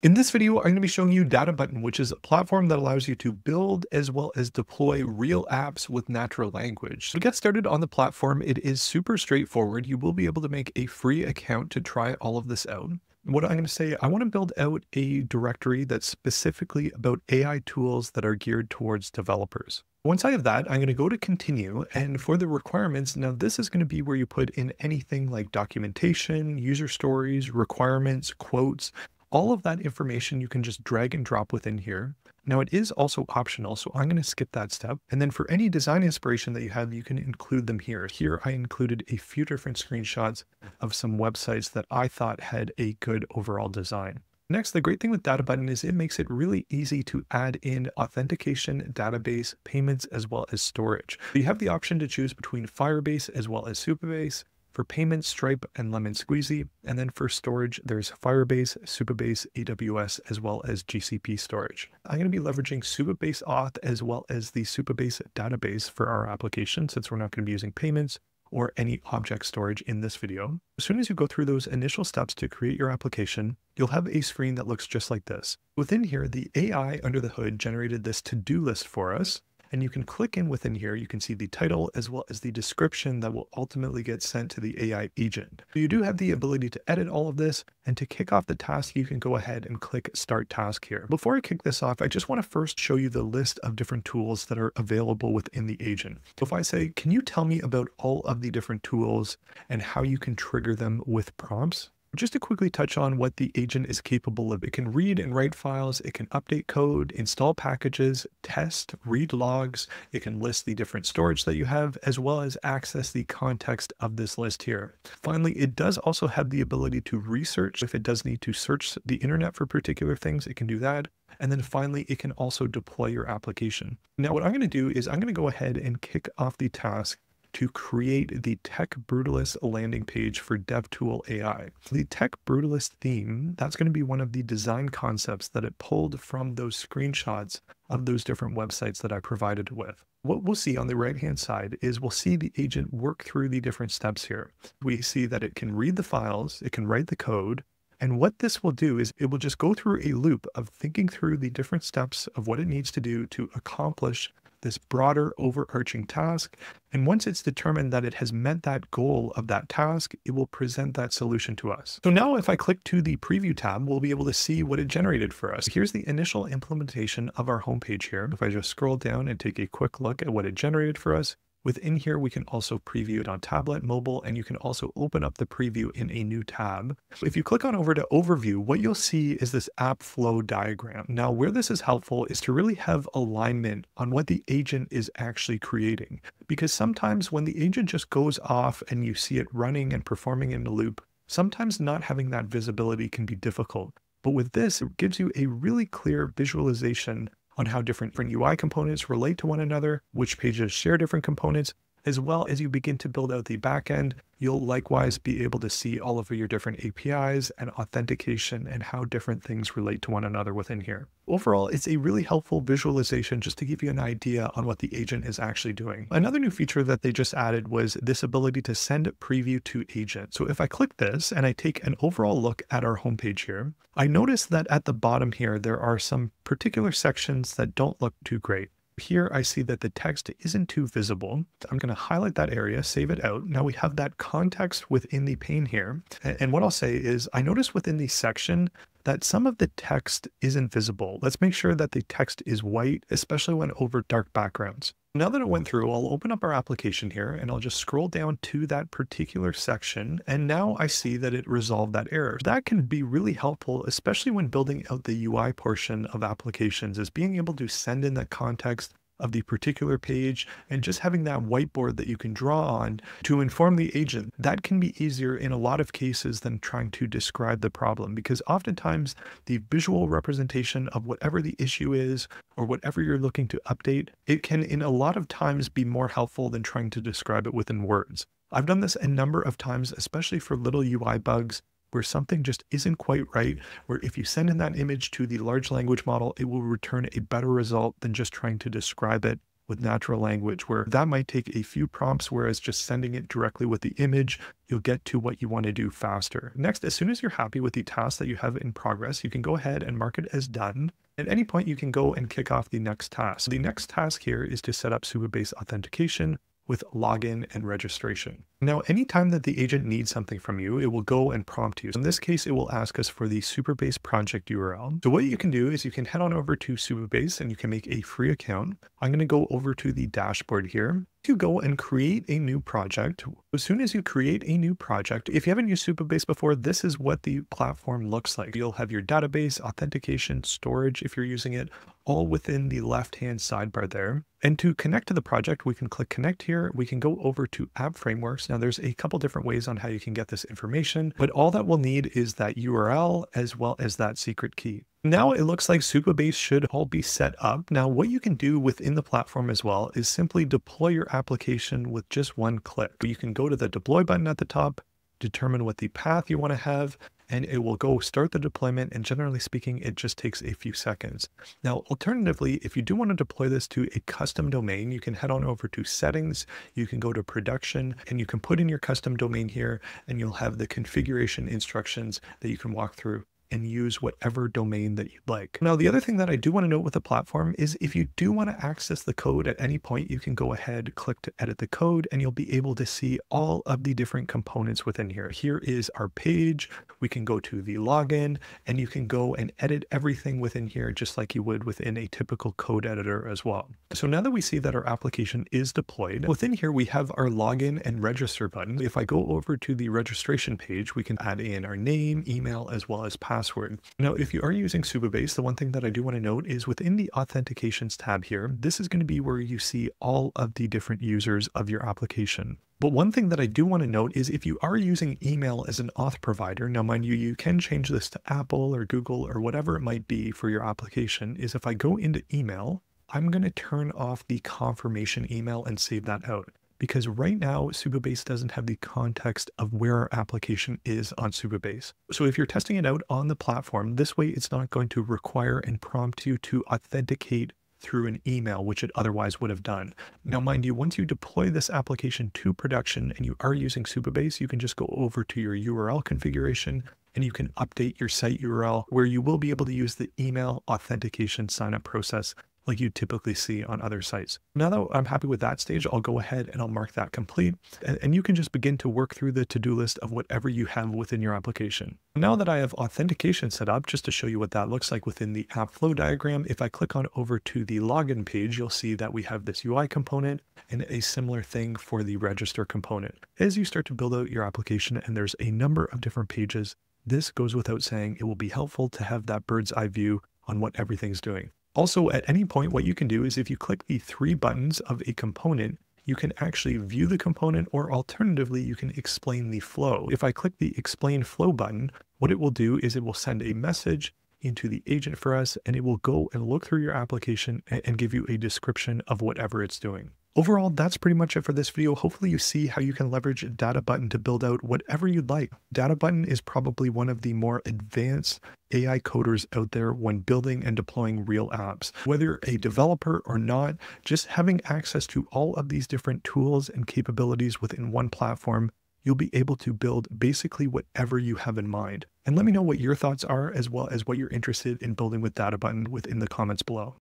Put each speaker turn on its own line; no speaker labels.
In this video, I'm going to be showing you Databutton, which is a platform that allows you to build as well as deploy real apps with natural language. To get started on the platform, it is super straightforward. You will be able to make a free account to try all of this out. What I'm going to say, I want to build out a directory that's specifically about AI tools that are geared towards developers. Once I have that, I'm going to go to continue. And for the requirements, now this is going to be where you put in anything like documentation, user stories, requirements, quotes, all of that information you can just drag and drop within here. Now it is also optional, so I'm going to skip that step. And then for any design inspiration that you have, you can include them here. Here I included a few different screenshots of some websites that I thought had a good overall design. Next, the great thing with Databutton is it makes it really easy to add in authentication, database, payments, as well as storage. You have the option to choose between Firebase as well as Supabase, for payments, Stripe and Lemon Squeezy. And then for storage, there's Firebase, Supabase, AWS, as well as GCP storage. I'm going to be leveraging Supabase Auth as well as the Supabase database for our application since we're not going to be using payments or any object storage in this video. As soon as you go through those initial steps to create your application, you'll have a screen that looks just like this. Within here, the AI under the hood generated this to-do list for us. And you can click in within here. You can see the title as well as the description that will ultimately get sent to the AI agent. So you do have the ability to edit all of this and to kick off the task, you can go ahead and click start task here. Before I kick this off, I just want to first show you the list of different tools that are available within the agent. So if I say, can you tell me about all of the different tools and how you can trigger them with prompts? Just to quickly touch on what the agent is capable of, it can read and write files, it can update code, install packages, test, read logs, it can list the different storage that you have, as well as access the context of this list here. Finally, it does also have the ability to research. If it does need to search the internet for particular things, it can do that. And then finally, it can also deploy your application. Now, what I'm going to do is I'm going to go ahead and kick off the task to create the Tech Brutalist landing page for DevTool AI. The Tech Brutalist theme, that's going to be one of the design concepts that it pulled from those screenshots of those different websites that I provided with. What we'll see on the right-hand side is we'll see the agent work through the different steps here. We see that it can read the files, it can write the code, and what this will do is it will just go through a loop of thinking through the different steps of what it needs to do to accomplish this broader overarching task. And once it's determined that it has met that goal of that task, it will present that solution to us. So now if I click to the preview tab, we'll be able to see what it generated for us. Here's the initial implementation of our homepage here. If I just scroll down and take a quick look at what it generated for us, Within here, we can also preview it on tablet, mobile, and you can also open up the preview in a new tab. If you click on over to overview, what you'll see is this app flow diagram. Now, where this is helpful is to really have alignment on what the agent is actually creating. Because sometimes when the agent just goes off and you see it running and performing in the loop, sometimes not having that visibility can be difficult. But with this, it gives you a really clear visualization on how different UI components relate to one another, which pages share different components, as well as you begin to build out the backend, you'll likewise be able to see all of your different APIs and authentication and how different things relate to one another within here. Overall, it's a really helpful visualization just to give you an idea on what the agent is actually doing. Another new feature that they just added was this ability to send preview to agent. So if I click this and I take an overall look at our homepage here, I notice that at the bottom here, there are some particular sections that don't look too great. Here I see that the text isn't too visible. I'm going to highlight that area, save it out. Now we have that context within the pane here. And what I'll say is I notice within the section that some of the text isn't visible. Let's make sure that the text is white, especially when over dark backgrounds. Now that it went through, I'll open up our application here and I'll just scroll down to that particular section. And now I see that it resolved that error. That can be really helpful, especially when building out the UI portion of applications is being able to send in that context of the particular page and just having that whiteboard that you can draw on to inform the agent, that can be easier in a lot of cases than trying to describe the problem because oftentimes the visual representation of whatever the issue is or whatever you're looking to update, it can in a lot of times be more helpful than trying to describe it within words. I've done this a number of times, especially for little UI bugs where something just isn't quite right, where if you send in that image to the large language model, it will return a better result than just trying to describe it with natural language, where that might take a few prompts, whereas just sending it directly with the image, you'll get to what you want to do faster. Next, as soon as you're happy with the task that you have in progress, you can go ahead and mark it as done. At any point, you can go and kick off the next task. The next task here is to set up Supabase authentication with login and registration. Now, anytime that the agent needs something from you, it will go and prompt you. So In this case, it will ask us for the Supabase project URL. So what you can do is you can head on over to Supabase and you can make a free account. I'm going to go over to the dashboard here to go and create a new project. As soon as you create a new project, if you haven't used Supabase before, this is what the platform looks like. You'll have your database, authentication, storage if you're using it, all within the left-hand sidebar there. And to connect to the project, we can click connect here. We can go over to app frameworks. Now there's a couple different ways on how you can get this information, but all that we'll need is that URL as well as that secret key. Now it looks like Supabase should all be set up. Now what you can do within the platform as well is simply deploy your application with just one click. You can go to the deploy button at the top, determine what the path you want to have, and it will go start the deployment. And generally speaking, it just takes a few seconds. Now, alternatively, if you do want to deploy this to a custom domain, you can head on over to settings, you can go to production, and you can put in your custom domain here, and you'll have the configuration instructions that you can walk through and use whatever domain that you'd like. Now, the other thing that I do want to note with the platform is if you do want to access the code at any point, you can go ahead, click to edit the code, and you'll be able to see all of the different components within here. Here is our page. We can go to the login and you can go and edit everything within here, just like you would within a typical code editor as well. So now that we see that our application is deployed, within here, we have our login and register button. If I go over to the registration page, we can add in our name, email, as well as password password. Now, if you are using Supabase, the one thing that I do want to note is within the authentications tab here, this is going to be where you see all of the different users of your application. But one thing that I do want to note is if you are using email as an auth provider, now mind you, you can change this to Apple or Google or whatever it might be for your application, is if I go into email, I'm going to turn off the confirmation email and save that out because right now Supabase doesn't have the context of where our application is on Supabase. So if you're testing it out on the platform, this way it's not going to require and prompt you to authenticate through an email, which it otherwise would have done. Now, mind you, once you deploy this application to production and you are using Supabase, you can just go over to your URL configuration and you can update your site URL where you will be able to use the email authentication signup process like you typically see on other sites. Now that I'm happy with that stage, I'll go ahead and I'll mark that complete. And, and you can just begin to work through the to-do list of whatever you have within your application. Now that I have authentication set up, just to show you what that looks like within the app flow diagram, if I click on over to the login page, you'll see that we have this UI component and a similar thing for the register component. As you start to build out your application and there's a number of different pages, this goes without saying, it will be helpful to have that bird's eye view on what everything's doing. Also, at any point, what you can do is if you click the three buttons of a component, you can actually view the component or alternatively, you can explain the flow. If I click the explain flow button, what it will do is it will send a message into the agent for us and it will go and look through your application and give you a description of whatever it's doing. Overall, that's pretty much it for this video. Hopefully you see how you can leverage Databutton to build out whatever you'd like. Databutton is probably one of the more advanced AI coders out there when building and deploying real apps. Whether a developer or not, just having access to all of these different tools and capabilities within one platform you'll be able to build basically whatever you have in mind. And let me know what your thoughts are as well as what you're interested in building with Databutton within the comments below.